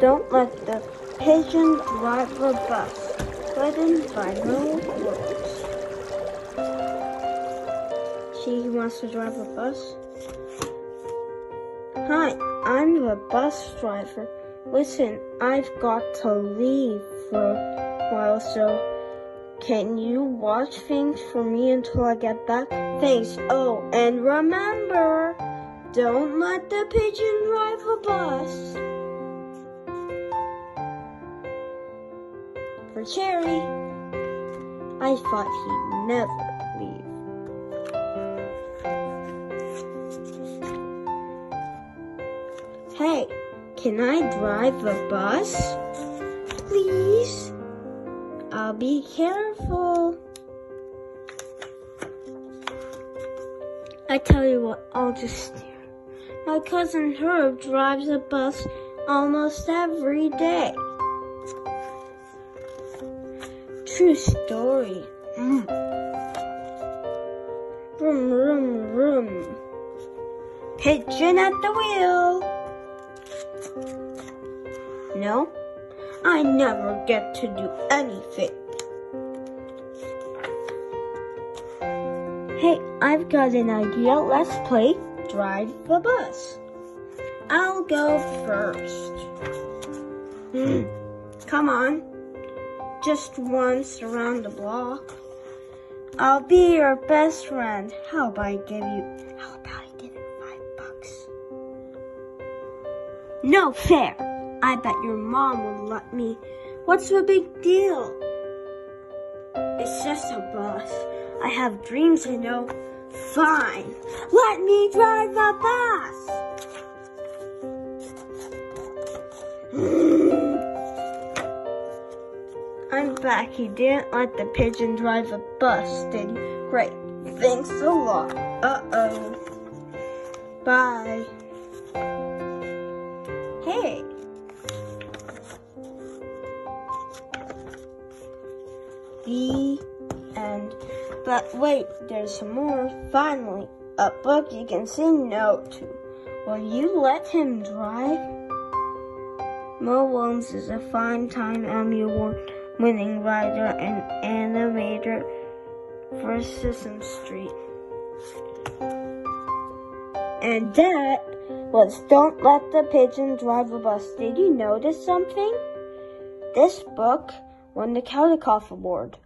Don't let the pigeon drive the bus. Written by Mo Works. She wants to drive a bus. Hi, I'm the bus driver. Listen, I've got to leave for a while, so can you watch things for me until I get back? Thanks. Oh, and remember, don't let the pigeon drive the bus. For Cherry, I thought he'd never leave. Hey, can I drive the bus? Please? I'll be careful. I tell you what, I'll just stare. My cousin Herb drives a bus almost every day. True story. Mm. Vroom, vroom, vroom. Pigeon at the wheel. No, I never get to do anything. Hey, I've got an idea. Let's play Drive the Bus. I'll go first. Hmm. Come on. Just once around the block. I'll be your best friend. How about I give you, how about I give you five bucks? No fair. I bet your mom would let me. What's the big deal? It's just a bus. I have dreams, you know. Fine. Let me drive the bus. I'm back. He didn't let the pigeon drive the bus, did? Great. Thanks a lot. Uh-oh. Bye. Hey. The end. But wait, there's some more. Finally, a book you can say no to. Will you let him drive? Mo Willems is a fine-time Emmy Award winning writer and animator for Sesame Street. And that was Don't Let the Pigeon Drive the Bus. Did you notice something? This book won the Caldecott Award.